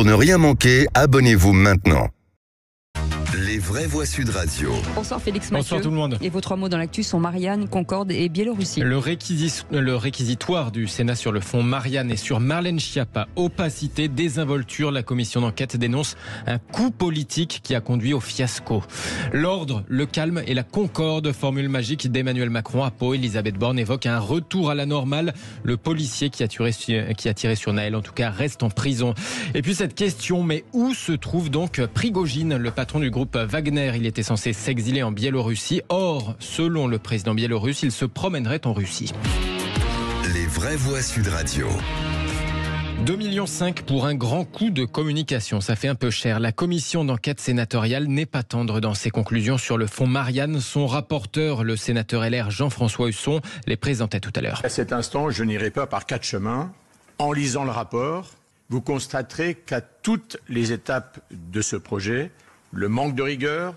Pour ne rien manquer, abonnez-vous maintenant. Les vraies voix Sud Radio. Bonsoir Félix Mathieu. Bonsoir tout le monde. Et vos trois mots dans l'actu sont Marianne, Concorde et Biélorussie. Le, réquisis- le réquisitoire du Sénat sur le fond Marianne et sur Marlène Schiappa, opacité, désinvolture, la commission d'enquête dénonce un coup politique qui a conduit au fiasco. L'ordre, le calme et la concorde, formule magique d'Emmanuel Macron à Pau. Elisabeth Borne évoque un retour à la normale. Le policier qui a, tiré, sur- qui a tiré sur Naël, en tout cas, reste en prison. Et puis cette question, mais où se trouve donc Prigogine, le patron du groupe Wagner Il était censé s'exiler en Biélorussie. Or, selon le président biélorusse, il se promènerait en Russie. Les vraies voix Sud Radio. 2,5 millions pour un grand coup de communication, ça fait un peu cher. La commission d'enquête sénatoriale n'est pas tendre dans ses conclusions sur le fonds Marianne. Son rapporteur, le sénateur LR Jean-François Husson, les présentait tout à l'heure. À cet instant, je n'irai pas par quatre chemins. En lisant le rapport, vous constaterez qu'à toutes les étapes de ce projet, le manque de rigueur,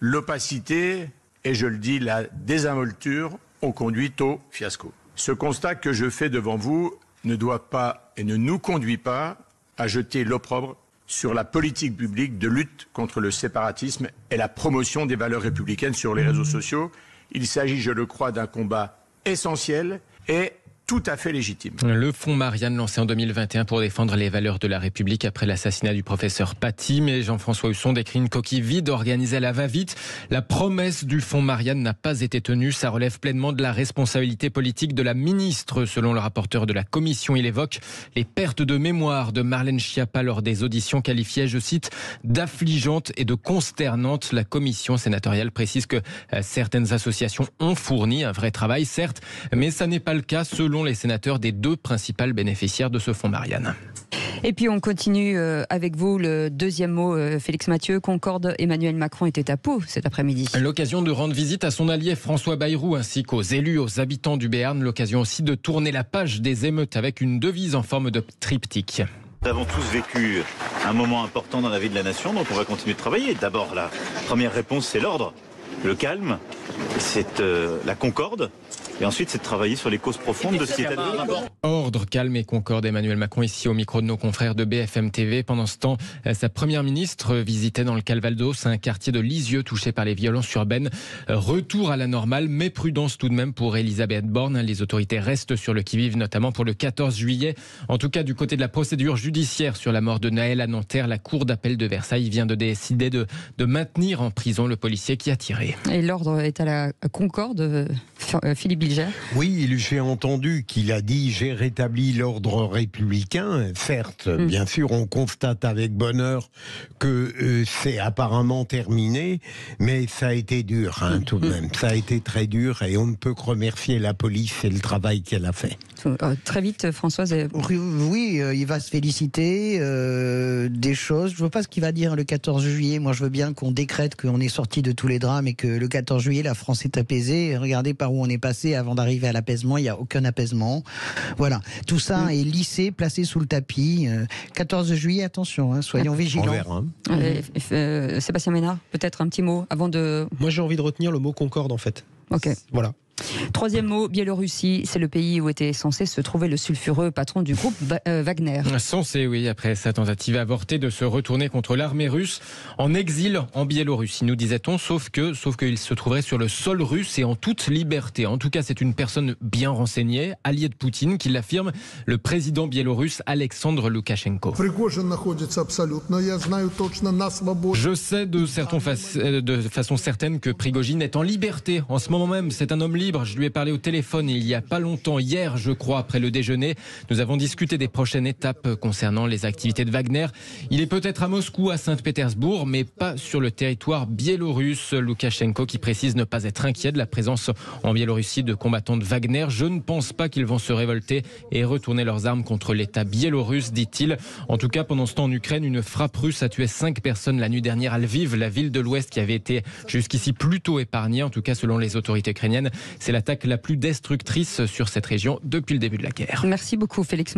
l'opacité et, je le dis, la désinvolture ont conduit au fiasco. Ce constat que je fais devant vous ne doit pas et ne nous conduit pas à jeter l'opprobre sur la politique publique de lutte contre le séparatisme et la promotion des valeurs républicaines sur les réseaux sociaux. Il s'agit, je le crois, d'un combat essentiel et Le fonds Marianne lancé en 2021 pour défendre les valeurs de la République après l'assassinat du professeur Paty. Mais Jean-François Husson décrit une coquille vide organisée à la va-vite. La promesse du fonds Marianne n'a pas été tenue. Ça relève pleinement de la responsabilité politique de la ministre, selon le rapporteur de la commission. Il évoque les pertes de mémoire de Marlène Schiappa lors des auditions qualifiées, je cite, d'affligeantes et de consternantes. La commission sénatoriale précise que euh, certaines associations ont fourni un vrai travail, certes, mais ça n'est pas le cas selon les sénateurs des deux principales bénéficiaires de ce fonds Marianne. Et puis on continue euh, avec vous le deuxième mot, euh, Félix Mathieu. Concorde, Emmanuel Macron était à Pau cet après-midi. L'occasion de rendre visite à son allié François Bayrou ainsi qu'aux élus, aux habitants du Béarn. L'occasion aussi de tourner la page des émeutes avec une devise en forme de triptyque. Nous avons tous vécu un moment important dans la vie de la nation, donc on va continuer de travailler. D'abord, la première réponse, c'est l'ordre, le calme, c'est euh, la concorde, et ensuite, c'est de travailler sur les causes profondes de ce qui est advenu. Ordre, calme et concorde. Emmanuel Macron ici au micro de nos confrères de BFM TV. Pendant ce temps, euh, sa première ministre visitait dans le Calvados un quartier de Lisieux touché par les violences urbaines. Euh, Retour à la normale, mais prudence tout de même pour Elisabeth Borne. Les autorités restent sur le qui-vive, notamment pour le 14 juillet. En tout cas, du côté de la procédure judiciaire sur la mort de Naël à Nanterre, la Cour d'appel de Versailles vient de décider de, de maintenir en prison le policier qui a tiré. Et l'ordre est à la Concorde, euh, Philippe Bilger. Oui, j'ai entendu qu'il a dit j'ai rétabli l'ordre républicain. Certes, Mm. bien sûr, on constate avec bonheur que euh, c'est apparemment terminé, mais ça a été dur hein, tout de même. Ça a été très dur et on ne peut que remercier la police et le travail qu'elle a fait. Euh, très vite, Françoise. euh, Oui, oui, euh, il va se féliciter euh, des choses. Je veux pas ce qu'il va dire le 14 juillet. Moi, je veux bien qu'on décrète qu'on est sorti de tous les drames et que le 14 juillet, la France est apaisée. Regardez par où on est passé avant d'arriver à l'apaisement. Il n'y a aucun apaisement. Voilà. Tout ça est lissé, placé sous le tapis. Euh, 14 juillet, attention, hein, soyons On vigilants. verra. euh, euh, Sébastien Ménard, peut-être un petit mot avant de. Moi, j'ai envie de retenir le mot concorde, en fait. Ok. Voilà. Troisième mot, Biélorussie, c'est le pays où était censé se trouver le sulfureux patron du groupe euh, Wagner. Censé, oui, après sa tentative avortée de se retourner contre l'armée russe, en exil en Biélorussie, nous disait-on, sauf que, sauf qu'il se trouverait sur le sol russe et en toute liberté. En tout cas, c'est une personne bien renseignée, alliée de Poutine, qui l'affirme, le président biélorusse Alexandre Loukachenko. Je sais de, façon certaine que Prigogine est en liberté en ce moment même. C'est un homme libre ai parlé au téléphone il y a pas longtemps, hier, je crois, après le déjeuner. Nous avons discuté des prochaines étapes concernant les activités de Wagner. Il est peut-être à Moscou, à Saint-Pétersbourg, mais pas sur le territoire biélorusse. Loukachenko qui précise ne pas être inquiet de la présence en Biélorussie de combattants de Wagner. Je ne pense pas qu'ils vont se révolter et retourner leurs armes contre l'État biélorusse, dit-il. En tout cas, pendant ce temps en Ukraine, une frappe russe a tué cinq personnes la nuit dernière à Lviv, la ville de l'Ouest qui avait été jusqu'ici plutôt épargnée, en tout cas selon les autorités ukrainiennes. C'est la plus destructrice sur cette région depuis le début de la guerre. Merci beaucoup, Félix